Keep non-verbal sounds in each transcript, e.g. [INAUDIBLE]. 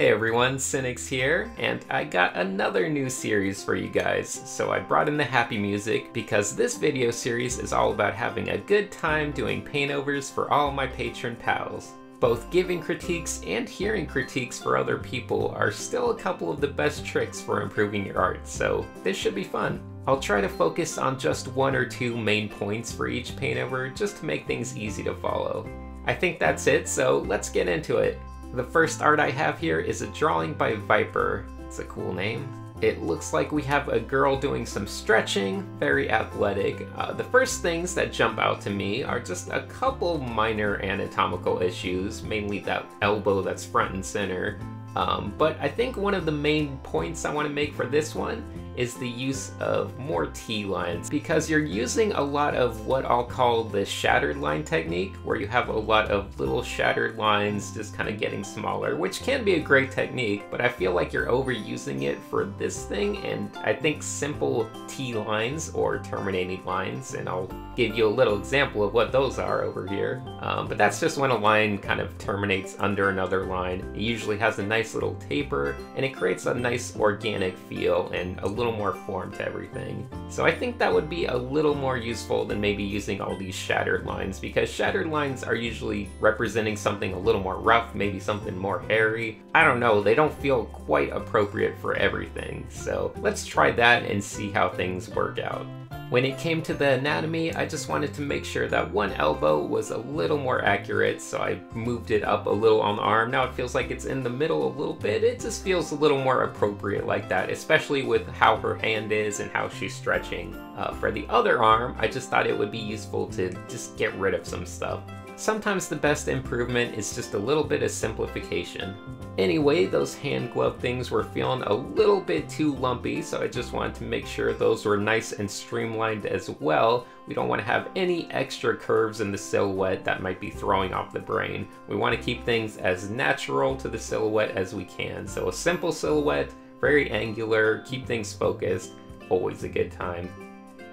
Hey everyone, Sinix here, and I got another new series for you guys. So I brought in the happy music because this video series is all about having a good time doing paintovers for all my patron pals. Both giving critiques and hearing critiques for other people are still a couple of the best tricks for improving your art, so this should be fun. I'll try to focus on just one or two main points for each paintover just to make things easy to follow. I think that's it, so let's get into it. The first art I have here is a drawing by Viper. It's a cool name. It looks like we have a girl doing some stretching, very athletic. Uh, the first things that jump out to me are just a couple minor anatomical issues, mainly that elbow that's front and center. Um, but I think one of the main points I want to make for this one is the use of more T-lines because you're using a lot of what I'll call the shattered line technique where you have a lot of little shattered lines just kind of getting smaller which can be a great technique but I feel like you're overusing it for this thing and I think simple T-lines or terminating lines and I'll give you a little example of what those are over here um, but that's just when a line kind of terminates under another line. It usually has a nice little taper and it creates a nice organic feel and a little more form to everything. So I think that would be a little more useful than maybe using all these shattered lines because shattered lines are usually representing something a little more rough, maybe something more hairy. I don't know, they don't feel quite appropriate for everything. So let's try that and see how things work out. When it came to the anatomy, I just wanted to make sure that one elbow was a little more accurate, so I moved it up a little on the arm. Now it feels like it's in the middle a little bit. It just feels a little more appropriate like that, especially with how her hand is and how she's stretching. Uh, for the other arm, I just thought it would be useful to just get rid of some stuff. Sometimes the best improvement is just a little bit of simplification. Anyway, those hand glove things were feeling a little bit too lumpy, so I just wanted to make sure those were nice and streamlined as well. We don't want to have any extra curves in the silhouette that might be throwing off the brain. We want to keep things as natural to the silhouette as we can. So a simple silhouette, very angular, keep things focused, always a good time.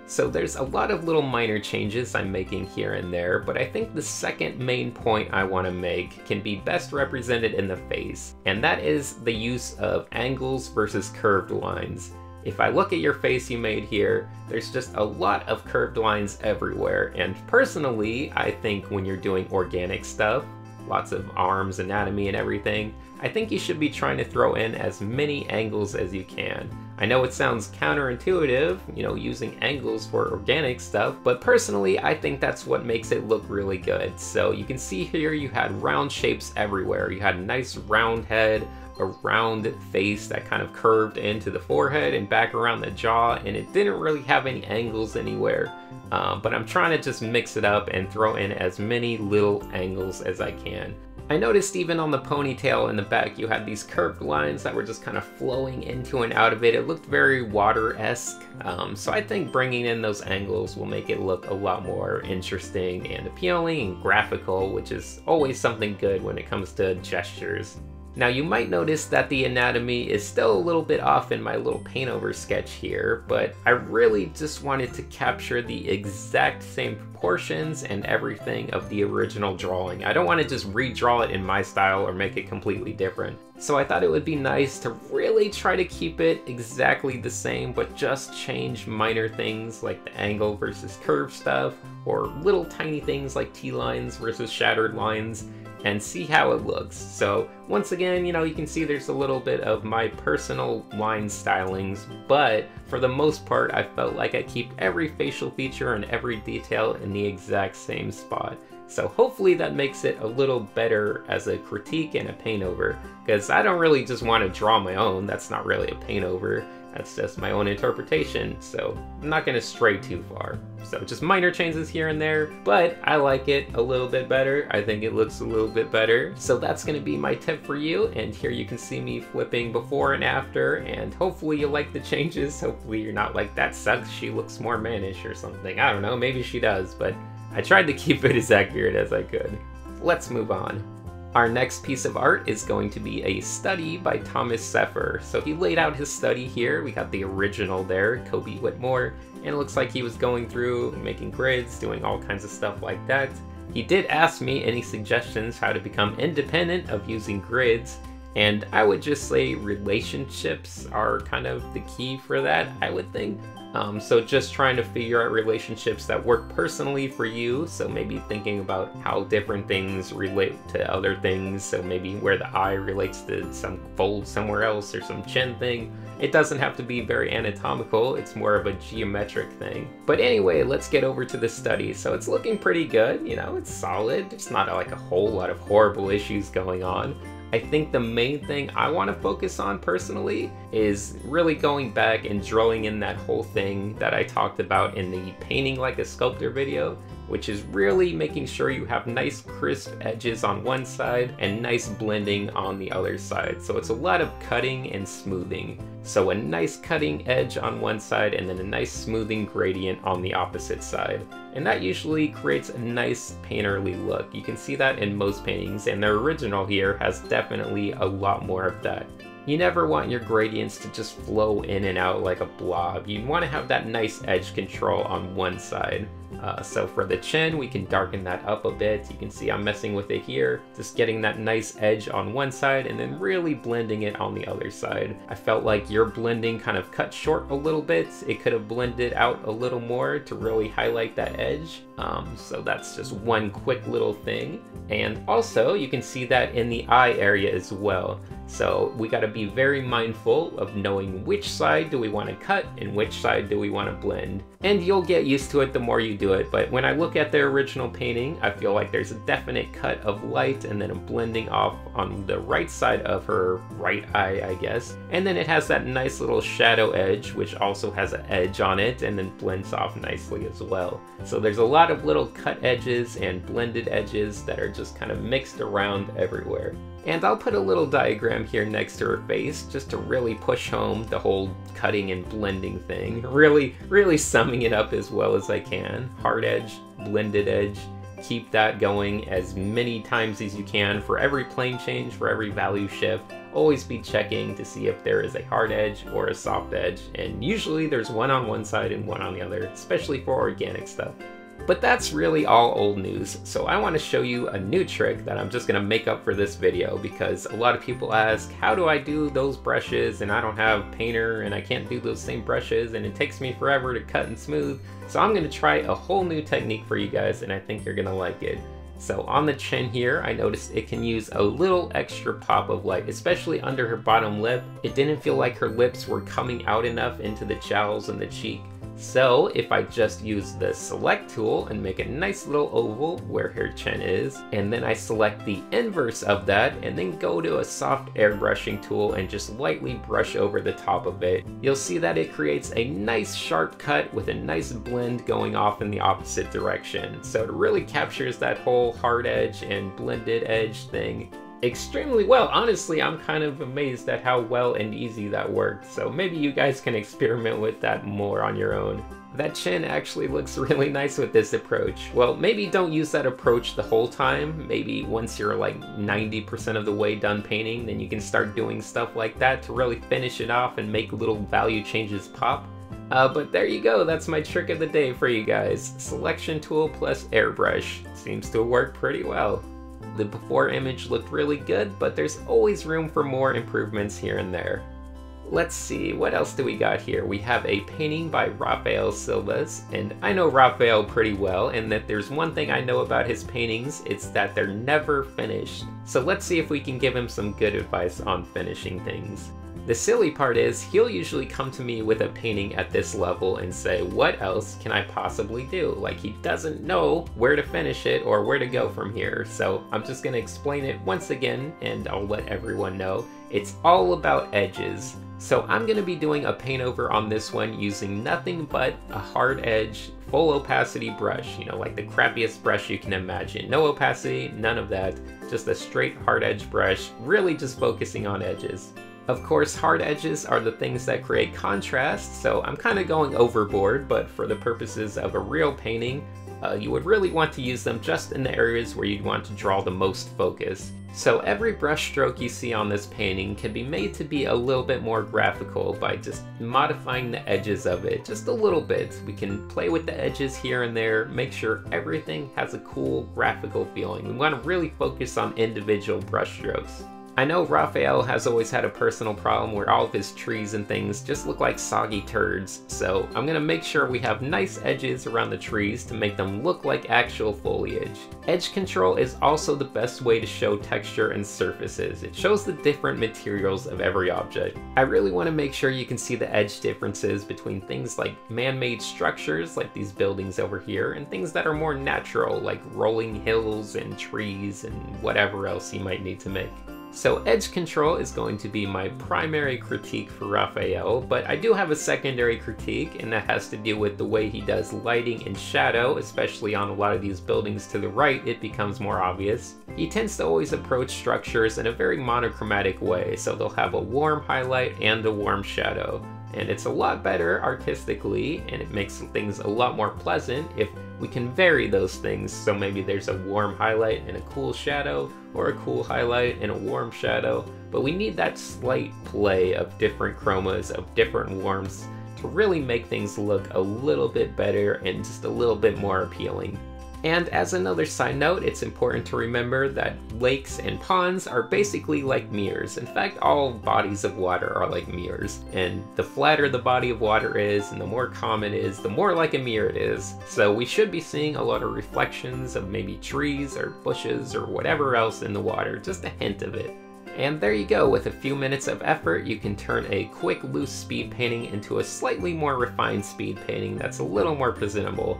So there's a lot of little minor changes I'm making here and there, but I think the second main point I want to make can be best represented in the face, and that is the use of angles versus curved lines. If I look at your face you made here, there's just a lot of curved lines everywhere, and personally, I think when you're doing organic stuff, lots of arms, anatomy, and everything, I think you should be trying to throw in as many angles as you can. I know it sounds counterintuitive, you know, using angles for organic stuff, but personally, I think that's what makes it look really good. So you can see here you had round shapes everywhere. You had a nice round head, a round face that kind of curved into the forehead and back around the jaw, and it didn't really have any angles anywhere. Um, but I'm trying to just mix it up and throw in as many little angles as I can. I noticed even on the ponytail in the back you had these curved lines that were just kind of flowing into and out of it. It looked very water-esque, um, so I think bringing in those angles will make it look a lot more interesting and appealing and graphical, which is always something good when it comes to gestures. Now you might notice that the anatomy is still a little bit off in my little paint over sketch here, but I really just wanted to capture the exact same proportions and everything of the original drawing. I don't want to just redraw it in my style or make it completely different. So I thought it would be nice to really try to keep it exactly the same, but just change minor things like the angle versus curve stuff, or little tiny things like T-lines versus shattered lines, and see how it looks. So once again, you know, you can see there's a little bit of my personal line stylings, but for the most part, I felt like I keep every facial feature and every detail in the exact same spot. So hopefully that makes it a little better as a critique and a paint over, because I don't really just want to draw my own, that's not really a paint over. That's just my own interpretation, so I'm not gonna stray too far. So just minor changes here and there, but I like it a little bit better. I think it looks a little bit better. So that's gonna be my tip for you, and here you can see me flipping before and after, and hopefully you like the changes. Hopefully you're not like, that sucks, she looks more mannish or something. I don't know, maybe she does, but I tried to keep it as accurate as I could. Let's move on. Our next piece of art is going to be a study by Thomas Seffer. So he laid out his study here. We got the original there, Coby Whitmore, and it looks like he was going through making grids, doing all kinds of stuff like that. He did ask me any suggestions how to become independent of using grids, And I would just say relationships are kind of the key for that, I would think. Um, so just trying to figure out relationships that work personally for you. So maybe thinking about how different things relate to other things. So maybe where the eye relates to some fold somewhere else or some chin thing. It doesn't have to be very anatomical, it's more of a geometric thing. But anyway, let's get over to the study. So it's looking pretty good, you know, it's solid. It's not like a whole lot of horrible issues going on. I think the main thing I want to focus on personally is really going back and drilling in that whole thing that I talked about in the painting like a sculptor video which is really making sure you have nice crisp edges on one side and nice blending on the other side. So it's a lot of cutting and smoothing. So a nice cutting edge on one side and then a nice smoothing gradient on the opposite side. And that usually creates a nice painterly look. You can see that in most paintings and the original here has definitely a lot more of that. You never want your gradients to just flow in and out like a blob. You want to have that nice edge control on one side. Uh, so for the chin, we can darken that up a bit. You can see I'm messing with it here, just getting that nice edge on one side and then really blending it on the other side. I felt like your blending kind of cut short a little bit. It could have blended out a little more to really highlight that edge. Um, so that's just one quick little thing. And also you can see that in the eye area as well. So we got to be very mindful of knowing which side do we want to cut and which side do we want to blend. And you'll get used to it the more you do it, but when I look at the original painting, I feel like there's a definite cut of light and then a blending off on the right side of her right eye, I guess. And then it has that nice little shadow edge, which also has an edge on it and then blends off nicely as well. So there's a lot of little cut edges and blended edges that are just kind of mixed around everywhere. And I'll put a little diagram here next to her face just to really push home the whole cutting and blending thing. Really, really summing it up as well as I can. Hard edge, blended edge, keep that going as many times as you can for every plane change, for every value shift. Always be checking to see if there is a hard edge or a soft edge, and usually there's one on one side and one on the other, especially for organic stuff. But that's really all old news, so I want to show you a new trick that I'm just going to make up for this video because a lot of people ask, how do I do those brushes and I don't have painter and I can't do those same brushes and it takes me forever to cut and smooth. So I'm going to try a whole new technique for you guys and I think you're going to like it. So on the chin here, I noticed it can use a little extra pop of light, especially under her bottom lip. It didn't feel like her lips were coming out enough into the jowls and the cheek. So if I just use the select tool and make a nice little oval where her chin is, and then I select the inverse of that and then go to a soft airbrushing tool and just lightly brush over the top of it, you'll see that it creates a nice sharp cut with a nice blend going off in the opposite direction. So it really captures that whole hard edge and blended edge thing extremely well. Honestly, I'm kind of amazed at how well and easy that worked, so maybe you guys can experiment with that more on your own. That chin actually [LAUGHS] looks really nice with this approach. Well, maybe don't use that approach the whole time. Maybe once you're like 90% of the way done painting, then you can start doing stuff like that to really finish it off and make little value changes pop. Uh, but there you go, that's my trick of the day for you guys. Selection tool plus airbrush. Seems to work pretty well. The before image looked really good, but there's always room for more improvements here and there. Let's see, what else do we got here? We have a painting by Rafael Silvas, and I know Rafael pretty well, and that there's one thing I know about his paintings, it's that they're never finished. So let's see if we can give him some good advice on finishing things. The silly part is, he'll usually come to me with a painting at this level and say, what else can I possibly do? Like he doesn't know where to finish it or where to go from here. So I'm just gonna explain it once again and I'll let everyone know. It's all about edges. So I'm gonna be doing a paint over on this one using nothing but a hard edge, full opacity brush, you know, like the crappiest brush you can imagine. No opacity, none of that, just a straight hard edge brush, really just focusing on edges. Of course, hard edges are the things that create contrast, so I'm kind of going overboard, but for the purposes of a real painting, uh, you would really want to use them just in the areas where you'd want to draw the most focus. So every brush stroke you see on this painting can be made to be a little bit more graphical by just modifying the edges of it just a little bit. We can play with the edges here and there, make sure everything has a cool graphical feeling. We want to really focus on individual brush strokes. I know Raphael has always had a personal problem where all of his trees and things just look like soggy turds, so I'm gonna make sure we have nice edges around the trees to make them look like actual foliage. Edge control is also the best way to show texture and surfaces. It shows the different materials of every object. I really want to make sure you can see the edge differences between things like man-made structures like these buildings over here and things that are more natural like rolling hills and trees and whatever else you might need to make. So edge control is going to be my primary critique for Raphael, but I do have a secondary critique, and that has to do with the way he does lighting and shadow, especially on a lot of these buildings to the right, it becomes more obvious. He tends to always approach structures in a very monochromatic way, so they'll have a warm highlight and a warm shadow. And it's a lot better artistically, and it makes things a lot more pleasant if we can vary those things. So maybe there's a warm highlight and a cool shadow, or a cool highlight and a warm shadow. But we need that slight play of different chromas, of different warmths, to really make things look a little bit better and just a little bit more appealing. And as another side note, it's important to remember that lakes and ponds are basically like mirrors. In fact, all bodies of water are like mirrors. And the flatter the body of water is and the more calm it is, the more like a mirror it is. So we should be seeing a lot of reflections of maybe trees or bushes or whatever else in the water, just a hint of it. And there you go, with a few minutes of effort, you can turn a quick loose speed painting into a slightly more refined speed painting that's a little more presentable.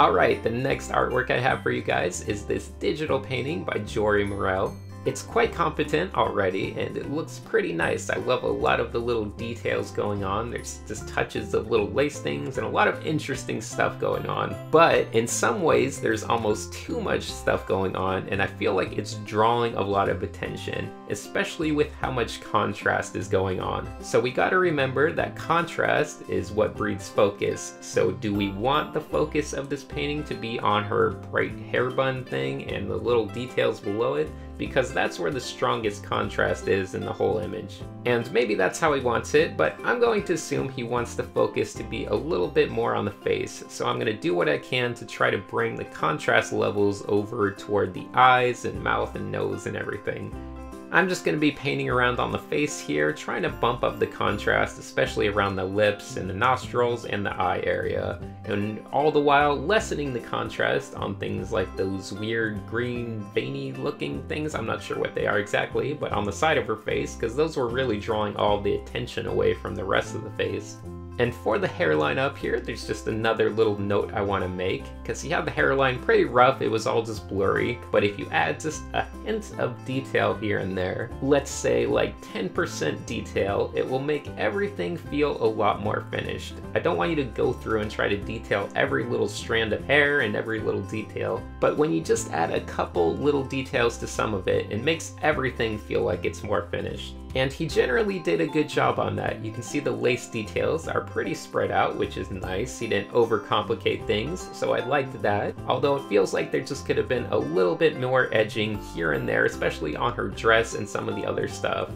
Alright, the next artwork I have for you guys is this digital painting by Jory Morel. It's quite competent already, and it looks pretty nice. I love a lot of the little details going on. There's just touches of little lace things and a lot of interesting stuff going on. But in some ways, there's almost too much stuff going on, and I feel like it's drawing a lot of attention, especially with how much contrast is going on. So we gotta remember that contrast is what breeds focus. So do we want the focus of this painting to be on her bright hair bun thing and the little details below it? Because that's where the strongest contrast is in the whole image. And maybe that's how he wants it, but I'm going to assume he wants the focus to be a little bit more on the face, so I'm going to do what I can to try to bring the contrast levels over toward the eyes and mouth and nose and everything. I'm just going to be painting around on the face here, trying to bump up the contrast, especially around the lips and the nostrils and the eye area, and all the while lessening the contrast on things like those weird green veiny looking things, I'm not sure what they are exactly, but on the side of her face, because those were really drawing all the attention away from the rest of the face. And for the hairline up here, there's just another little note I want to make, because he had the hairline pretty rough, it was all just blurry, but if you add just a hint of detail here and there, let's say like 10% detail, it will make everything feel a lot more finished. I don't want you to go through and try to detail every little strand of hair and every little detail, but when you just add a couple little details to some of it, it makes everything feel like it's more finished. And he generally did a good job on that. You can see the lace details are pretty spread out, which is nice. He didn't overcomplicate things, so I liked that. Although it feels like there just could have been a little bit more edging here and there, especially on her dress and some of the other stuff.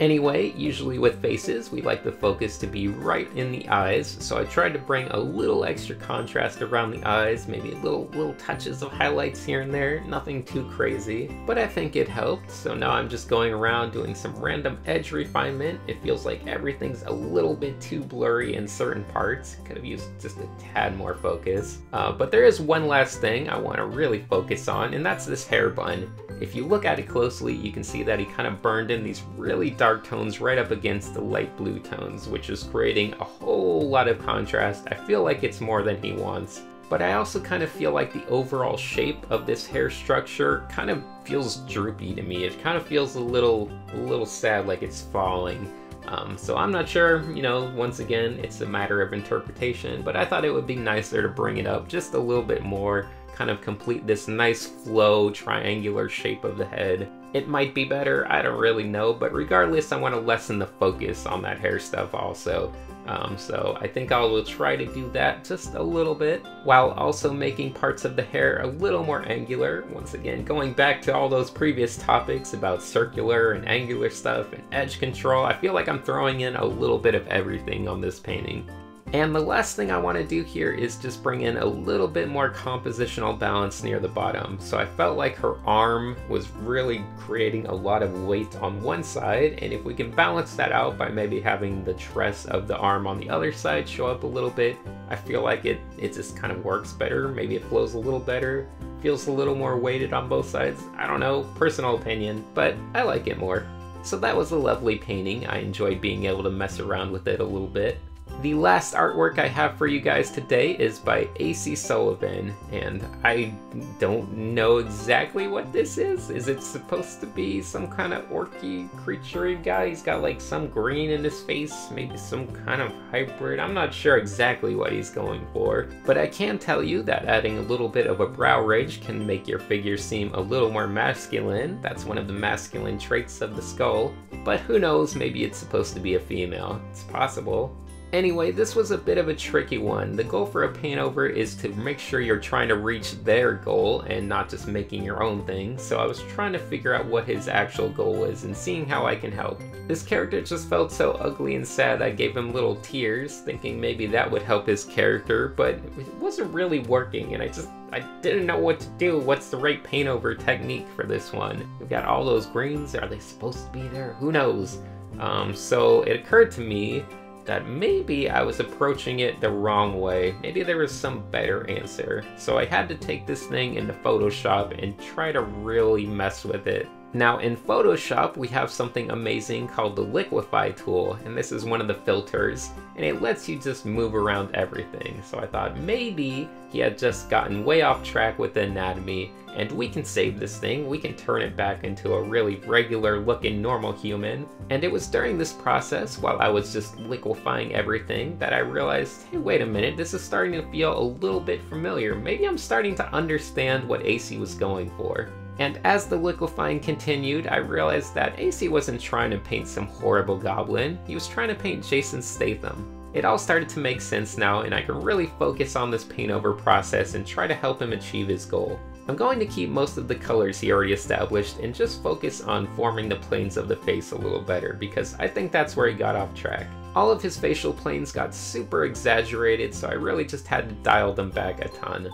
Anyway, usually with faces, we like the focus to be right in the eyes, so I tried to bring a little extra contrast around the eyes, maybe little little touches of highlights here and there, nothing too crazy, but I think it helped, so now I'm just going around doing some random edge refinement. It feels like everything's a little bit too blurry in certain parts, could have used just a tad more focus. Uh, but there is one last thing I want to really focus on, and that's this hair bun. If you look at it closely, you can see that he kind of burned in these really dark tones right up against the light blue tones, which is creating a whole lot of contrast. I feel like it's more than he wants. But I also kind of feel like the overall shape of this hair structure kind of feels droopy to me. It kind of feels a little, a little sad, like it's falling. Um, so I'm not sure, you know, once again, it's a matter of interpretation, but I thought it would be nicer to bring it up just a little bit more kind of complete this nice flow triangular shape of the head. It might be better, I don't really know, but regardless, I want to lessen the focus on that hair stuff also. Um, so I think I will try to do that just a little bit, while also making parts of the hair a little more angular. Once again, going back to all those previous topics about circular and angular stuff and edge control, I feel like I'm throwing in a little bit of everything on this painting. And the last thing I want to do here is just bring in a little bit more compositional balance near the bottom. So I felt like her arm was really creating a lot of weight on one side, and if we can balance that out by maybe having the tress of the arm on the other side show up a little bit, I feel like it, it just kind of works better. Maybe it flows a little better, feels a little more weighted on both sides. I don't know, personal opinion, but I like it more. So that was a lovely painting. I enjoyed being able to mess around with it a little bit. The last artwork I have for you guys today is by AC Sullivan, and I don't know exactly what this is. Is it supposed to be some kind of orky creature guy? He's got like some green in his face, maybe some kind of hybrid. I'm not sure exactly what he's going for, but I can tell you that adding a little bit of a brow ridge can make your figure seem a little more masculine. That's one of the masculine traits of the skull, but who knows, maybe it's supposed to be a female. It's possible. Anyway, this was a bit of a tricky one. The goal for a paint over is to make sure you're trying to reach their goal and not just making your own thing, so I was trying to figure out what his actual goal was and seeing how I can help. This character just felt so ugly and sad I gave him little tears, thinking maybe that would help his character, but it wasn't really working and I just I didn't know what to do. What's the right paint over technique for this one? We've got all those greens. Are they supposed to be there? Who knows? Um, so it occurred to me that maybe I was approaching it the wrong way. Maybe there was some better answer. So I had to take this thing into Photoshop and try to really mess with it. Now in Photoshop, we have something amazing called the Liquify tool, and this is one of the filters, and it lets you just move around everything. So I thought maybe he had just gotten way off track with the anatomy, and we can save this thing, we can turn it back into a really regular looking normal human. And it was during this process, while I was just liquefying everything, that I realized, hey wait a minute, this is starting to feel a little bit familiar. Maybe I'm starting to understand what AC was going for. And as the liquefying continued, I realized that AC wasn't trying to paint some horrible goblin, he was trying to paint Jason Statham. It all started to make sense now, and I can really focus on this paint over process and try to help him achieve his goal. I'm going to keep most of the colors he already established and just focus on forming the planes of the face a little better because I think that's where he got off track. All of his facial planes got super exaggerated so I really just had to dial them back a ton.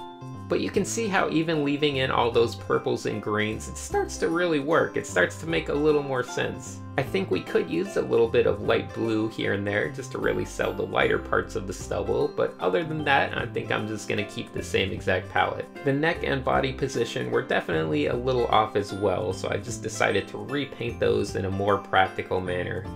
But you can see how even leaving in all those purples and greens, it starts to really work. It starts to make a little more sense. I think we could use a little bit of light blue here and there just to really sell the lighter parts of the stubble, but other than that, I think I'm just to keep the same exact palette. The neck and body position were definitely a little off as well, so I just decided to repaint those in a more practical manner.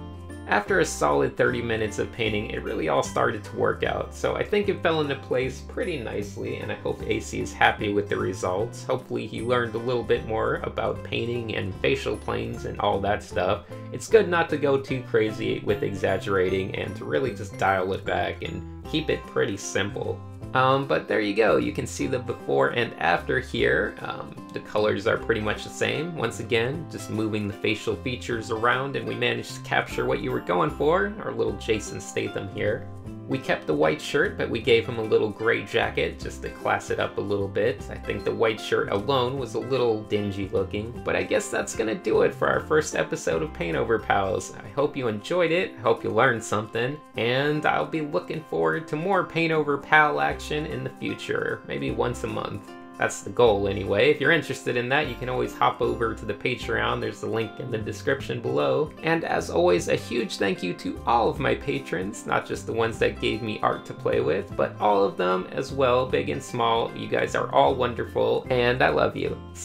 After a solid 30 minutes of painting, it really all started to work out, so I think it fell into place pretty nicely, and I hope AC is happy with the results. Hopefully he learned a little bit more about painting and facial planes and all that stuff. It's good not to go too crazy with exaggerating and to really just dial it back and keep it pretty simple. Um, but there you go, you can see the before and after here. Um, the colors are pretty much the same. Once again, just moving the facial features around and we managed to capture what you were going for, our little Jason Statham here. We kept the white shirt, but we gave him a little gray jacket just to class it up a little bit. I think the white shirt alone was a little dingy looking, but I guess that's gonna do it for our first episode of Paint Over Pals. I hope you enjoyed it, I hope you learned something, and I'll be looking forward to more Paint Over Pal action in the future, maybe once a month. That's the goal anyway. If you're interested in that, you can always hop over to the Patreon. There's the link in the description below. And as always, a huge thank you to all of my patrons, not just the ones that gave me art to play with, but all of them as well, big and small. You guys are all wonderful, and I love you.